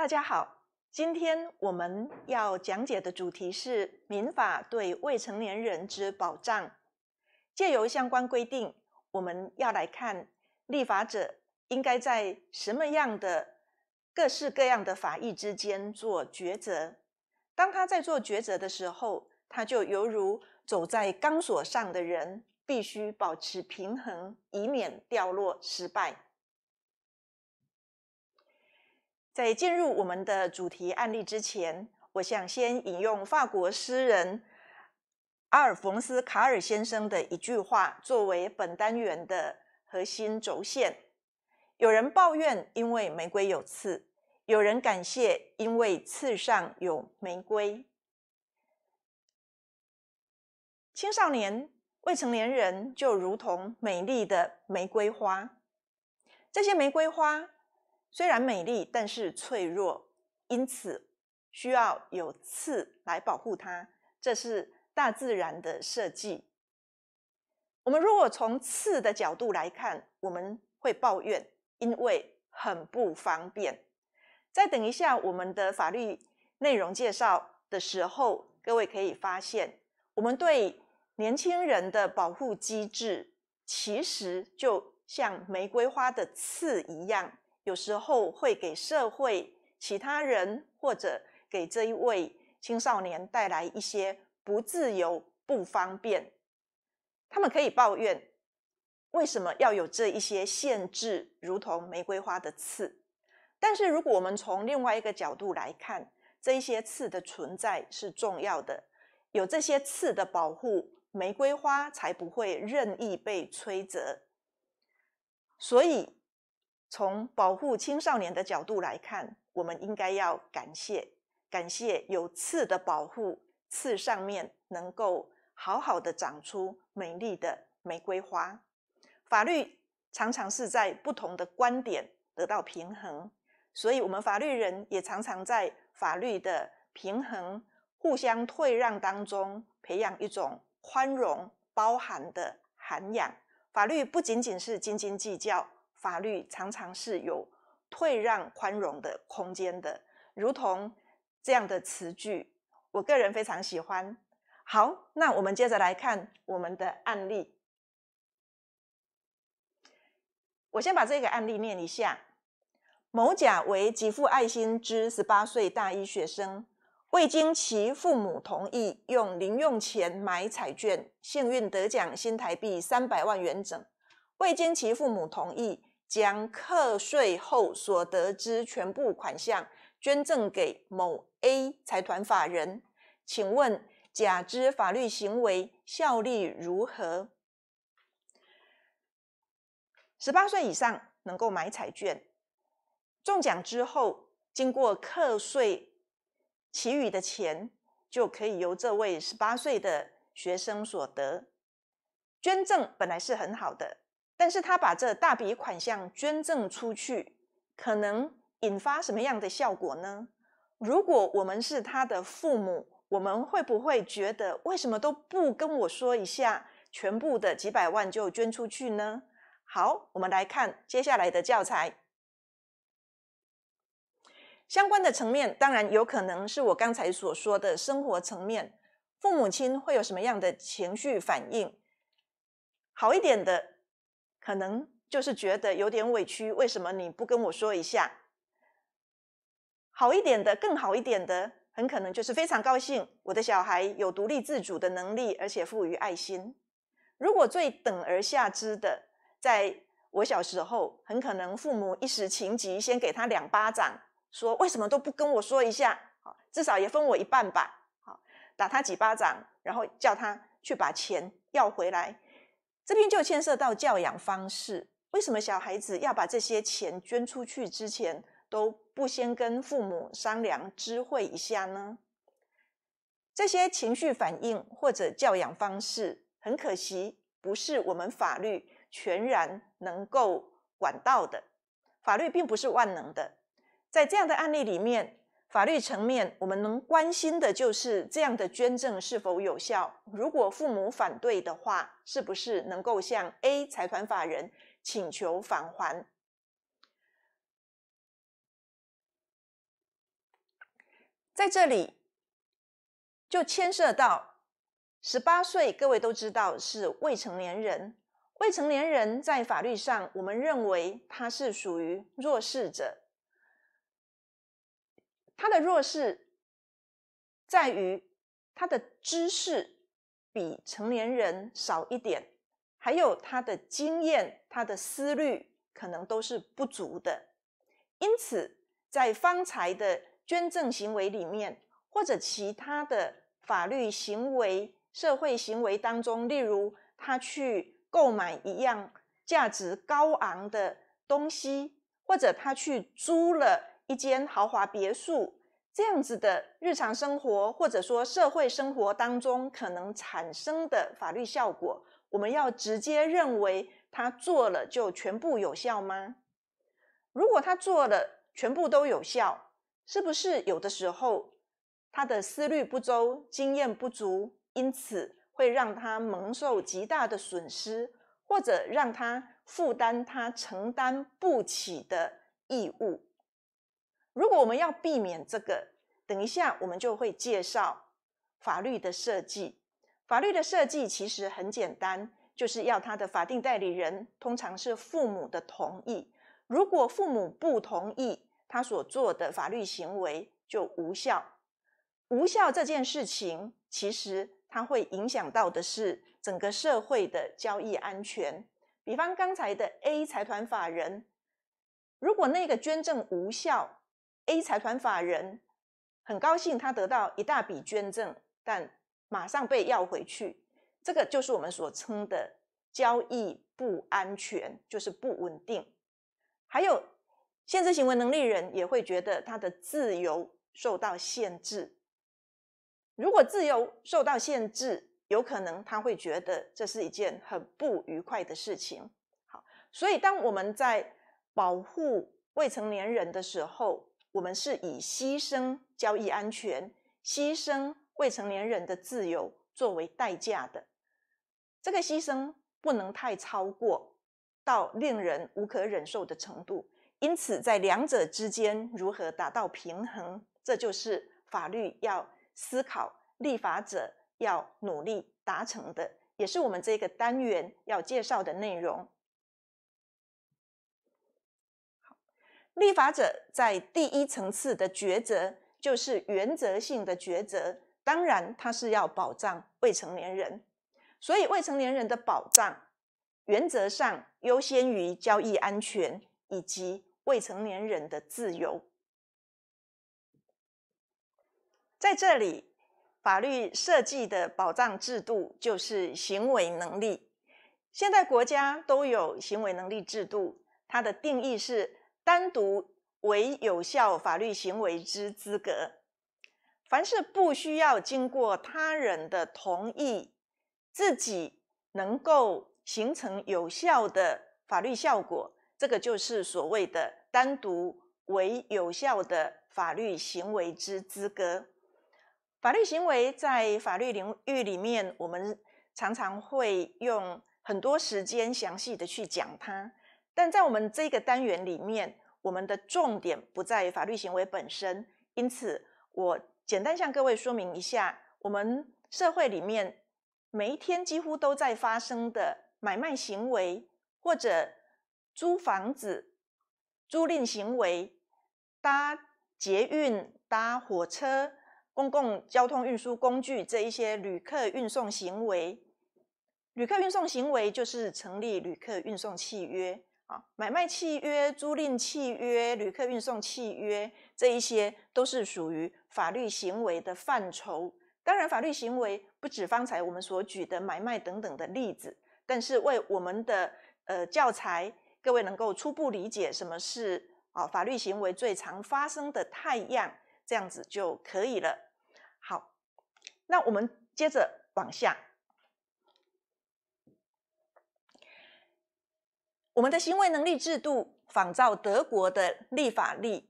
大家好，今天我们要讲解的主题是民法对未成年人之保障。借由相关规定，我们要来看立法者应该在什么样的各式各样的法益之间做抉择。当他在做抉择的时候，他就犹如走在钢索上的人，必须保持平衡，以免掉落失败。在进入我们的主题案例之前，我想先引用法国诗人阿尔冯斯·卡尔先生的一句话，作为本单元的核心轴线。有人抱怨，因为玫瑰有刺；有人感谢，因为刺上有玫瑰。青少年、未成年人就如同美丽的玫瑰花，这些玫瑰花。虽然美丽，但是脆弱，因此需要有刺来保护它。这是大自然的设计。我们如果从刺的角度来看，我们会抱怨，因为很不方便。再等一下，我们的法律内容介绍的时候，各位可以发现，我们对年轻人的保护机制，其实就像玫瑰花的刺一样。有时候会给社会其他人或者给这一位青少年带来一些不自由、不方便。他们可以抱怨为什么要有这一些限制，如同玫瑰花的刺。但是如果我们从另外一个角度来看，这一些刺的存在是重要的，有这些刺的保护，玫瑰花才不会任意被摧折。所以。从保护青少年的角度来看，我们应该要感谢，感谢有刺的保护，刺上面能够好好的长出美丽的玫瑰花。法律常常是在不同的观点得到平衡，所以我们法律人也常常在法律的平衡、互相退让当中，培养一种宽容、包含的涵养。法律不仅仅是斤斤计较。法律常常是有退让、宽容的空间的，如同这样的词句，我个人非常喜欢。好，那我们接着来看我们的案例。我先把这个案例念一下：某甲为极富爱心之十八岁大一学生，未经其父母同意，用零用钱买彩券，幸运得奖新台币三百万元整。未经其父母同意。将课税后所得之全部款项捐赠给某 A 财团法人，请问甲之法律行为效力如何？十八岁以上能够买彩券，中奖之后经过课税，其余的钱就可以由这位十八岁的学生所得。捐赠本来是很好的。但是他把这大笔款项捐赠出去，可能引发什么样的效果呢？如果我们是他的父母，我们会不会觉得为什么都不跟我说一下，全部的几百万就捐出去呢？好，我们来看接下来的教材。相关的层面，当然有可能是我刚才所说的生活层面，父母亲会有什么样的情绪反应？好一点的。可能就是觉得有点委屈，为什么你不跟我说一下？好一点的，更好一点的，很可能就是非常高兴，我的小孩有独立自主的能力，而且富于爱心。如果最等而下之的，在我小时候，很可能父母一时情急，先给他两巴掌，说为什么都不跟我说一下？好，至少也分我一半吧。好，打他几巴掌，然后叫他去把钱要回来。这边就牵涉到教养方式，为什么小孩子要把这些钱捐出去之前都不先跟父母商量知会一下呢？这些情绪反应或者教养方式，很可惜不是我们法律全然能够管到的。法律并不是万能的，在这样的案例里面。法律层面，我们能关心的就是这样的捐赠是否有效。如果父母反对的话，是不是能够向 A 财团法人请求返还？在这里就牵涉到十八岁，各位都知道是未成年人。未成年人在法律上，我们认为他是属于弱势者。他的弱势在于他的知识比成年人少一点，还有他的经验、他的思虑可能都是不足的。因此，在方才的捐赠行为里面，或者其他的法律行为、社会行为当中，例如他去。购买一样价值高昂的东西，或者他去租了一间豪华别墅，这样子的日常生活，或者说社会生活当中可能产生的法律效果，我们要直接认为他做了就全部有效吗？如果他做了全部都有效，是不是有的时候他的思虑不周、经验不足，因此？会让他蒙受极大的损失，或者让他负担他承担不起的义务。如果我们要避免这个，等一下我们就会介绍法律的设计。法律的设计其实很简单，就是要他的法定代理人通常是父母的同意。如果父母不同意，他所做的法律行为就无效。无效这件事情，其实。它会影响到的是整个社会的交易安全。比方刚才的 A 财团法人，如果那个捐赠无效，A 财团法人很高兴他得到一大笔捐赠，但马上被要回去，这个就是我们所称的交易不安全，就是不稳定。还有限制行为能力人也会觉得他的自由受到限制。如果自由受到限制，有可能他会觉得这是一件很不愉快的事情。好，所以当我们在保护未成年人的时候，我们是以牺牲交易安全、牺牲未成年人的自由作为代价的。这个牺牲不能太超过到令人无可忍受的程度。因此，在两者之间如何达到平衡，这就是法律要。思考立法者要努力达成的，也是我们这个单元要介绍的内容。立法者在第一层次的抉择就是原则性的抉择，当然他是要保障未成年人，所以未成年人的保障原则上优先于交易安全以及未成年人的自由。在这里，法律设计的保障制度就是行为能力。现在国家都有行为能力制度，它的定义是单独为有效法律行为之资格。凡是不需要经过他人的同意，自己能够形成有效的法律效果，这个就是所谓的单独为有效的法律行为之资格。法律行为在法律领域里面，我们常常会用很多时间详细的去讲它。但在我们这个单元里面，我们的重点不在法律行为本身。因此，我简单向各位说明一下，我们社会里面每一天几乎都在发生的买卖行为，或者租房子、租赁行为、搭捷运、搭火车。公共交通运输工具这一些旅客运送行为，旅客运送行为就是成立旅客运送契约啊，买卖契约、租赁契约、旅客运送契约这一些都是属于法律行为的范畴。当然，法律行为不止方才我们所举的买卖等等的例子，但是为我们的呃教材，各位能够初步理解什么是啊法律行为最常发生的太阳。这样子就可以了。好，那我们接着往下。我们的行为能力制度仿照德国的立法例，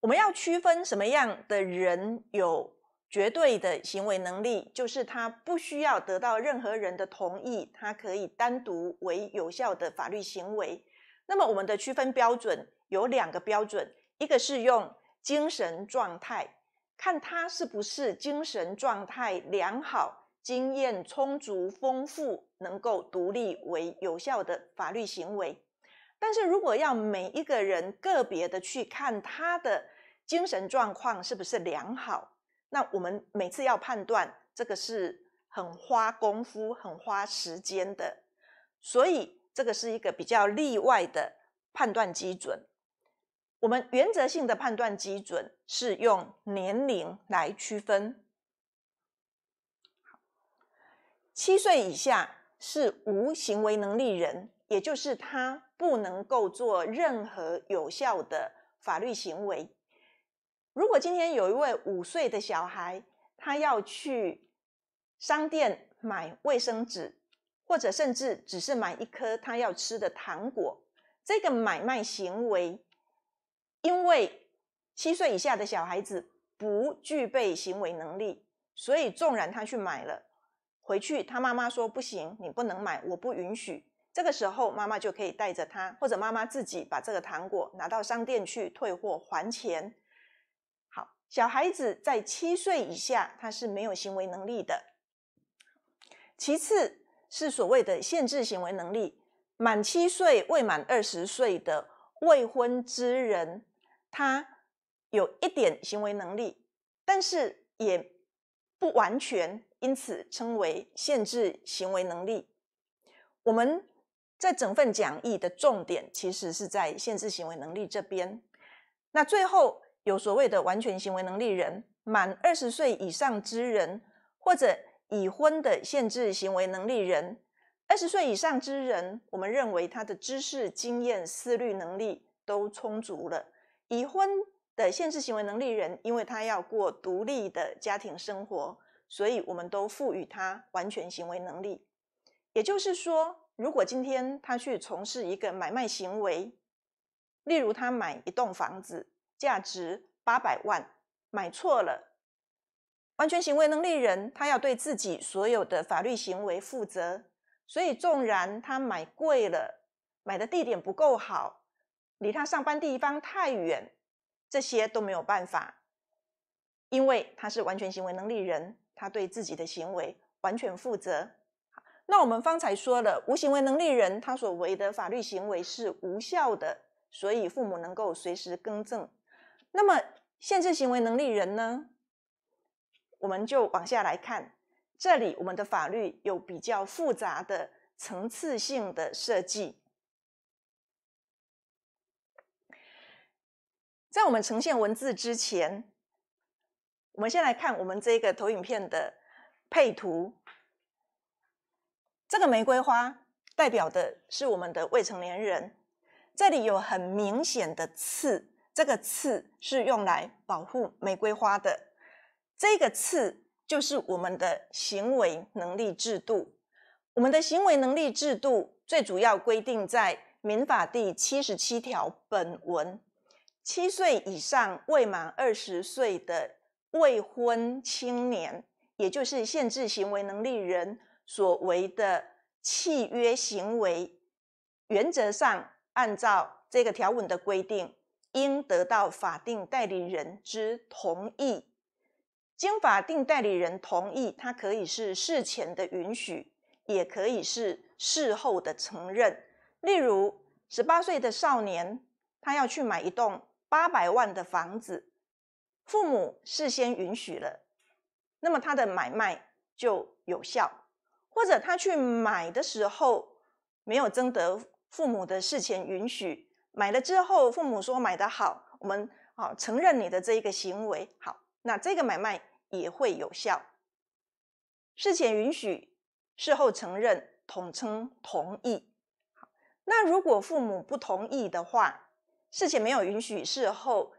我们要区分什么样的人有绝对的行为能力，就是他不需要得到任何人的同意，他可以单独为有效的法律行为。那么我们的区分标准有两个标准，一个是用。精神状态看他是不是精神状态良好、经验充足、丰富，能够独立为有效的法律行为。但是如果要每一个人个别的去看他的精神状况是不是良好，那我们每次要判断这个是很花功夫、很花时间的，所以这个是一个比较例外的判断基准。我们原则性的判断基准是用年龄来区分。七岁以下是无行为能力人，也就是他不能够做任何有效的法律行为。如果今天有一位五岁的小孩，他要去商店买卫生纸，或者甚至只是买一颗他要吃的糖果，这个买卖行为。因为七岁以下的小孩子不具备行为能力，所以纵然他去买了，回去他妈妈说不行，你不能买，我不允许。这个时候妈妈就可以带着他，或者妈妈自己把这个糖果拿到商店去退货还钱。好，小孩子在七岁以下他是没有行为能力的。其次是所谓的限制行为能力，满七岁未满二十岁的未婚之人。他有一点行为能力，但是也不完全，因此称为限制行为能力。我们在整份讲义的重点其实是在限制行为能力这边。那最后有所谓的完全行为能力人，满二十岁以上之人，或者已婚的限制行为能力人。二十岁以上之人，我们认为他的知识、经验、思虑能力都充足了。已婚的限制行为能力人，因为他要过独立的家庭生活，所以我们都赋予他完全行为能力。也就是说，如果今天他去从事一个买卖行为，例如他买一栋房子，价值八百万，买错了，完全行为能力人他要对自己所有的法律行为负责，所以纵然他买贵了，买的地点不够好。离他上班地方太远，这些都没有办法，因为他是完全行为能力人，他对自己的行为完全负责。那我们方才说了，无行为能力人他所为的法律行为是无效的，所以父母能够随时更正。那么限制行为能力人呢？我们就往下来看，这里我们的法律有比较复杂的层次性的设计。在我们呈现文字之前，我们先来看我们这个投影片的配图。这个玫瑰花代表的是我们的未成年人，这里有很明显的刺，这个刺是用来保护玫瑰花的。这个刺就是我们的行为能力制度。我们的行为能力制度最主要规定在民法第七十七条本文。七岁以上未满二十岁的未婚青年，也就是限制行为能力人所为的契约行为，原则上按照这个条文的规定，应得到法定代理人之同意。经法定代理人同意，它可以是事前的允许，也可以是事后的承认。例如，十八岁的少年，他要去买一栋。八百万的房子，父母事先允许了，那么他的买卖就有效；或者他去买的时候没有征得父母的事前允许，买了之后父母说买的好，我们啊承认你的这一个行为好，那这个买卖也会有效。事前允许，事后承认，统称同意。那如果父母不同意的话，事前没有允许，事后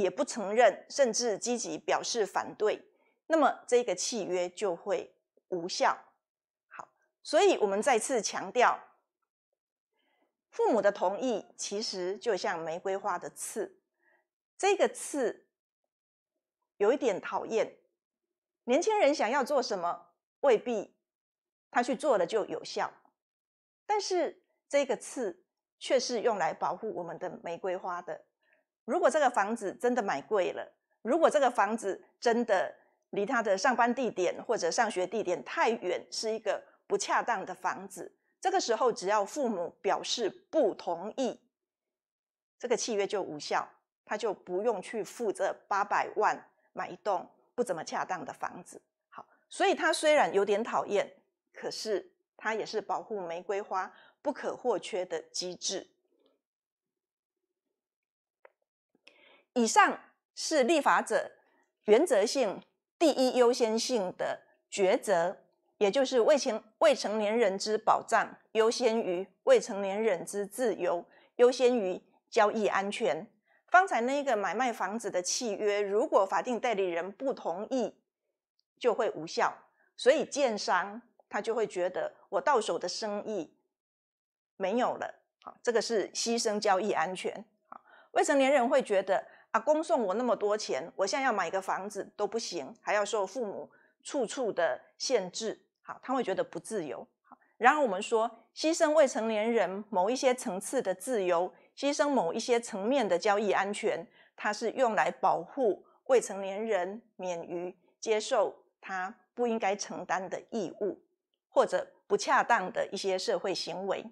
也不承认，甚至积极表示反对，那么这个契约就会无效。好，所以我们再次强调，父母的同意其实就像玫瑰花的刺，这个刺有一点讨厌。年轻人想要做什么，未必他去做了就有效，但是这个刺。却是用来保护我们的玫瑰花的。如果这个房子真的买贵了，如果这个房子真的离他的上班地点或者上学地点太远，是一个不恰当的房子，这个时候只要父母表示不同意，这个契约就无效，他就不用去付这八百万买一栋不怎么恰当的房子。好，所以他虽然有点讨厌，可是他也是保护玫瑰花不可或缺的机制。以上是立法者原则性第一优先性的抉择，也就是未成未成年人之保障优先于未成年人之自由，优先于交易安全。方才那个买卖房子的契约，如果法定代理人不同意，就会无效。所以建商他就会觉得我到手的生意没有了，好，这个是牺牲交易安全。好，未成年人会觉得。阿公送我那么多钱，我现在要买个房子都不行，还要受父母处处的限制，好，他会觉得不自由。好，然而我们说，牺牲未成年人某一些层次的自由，牺牲某一些层面的交易安全，它是用来保护未成年人免于接受他不应该承担的义务，或者不恰当的一些社会行为。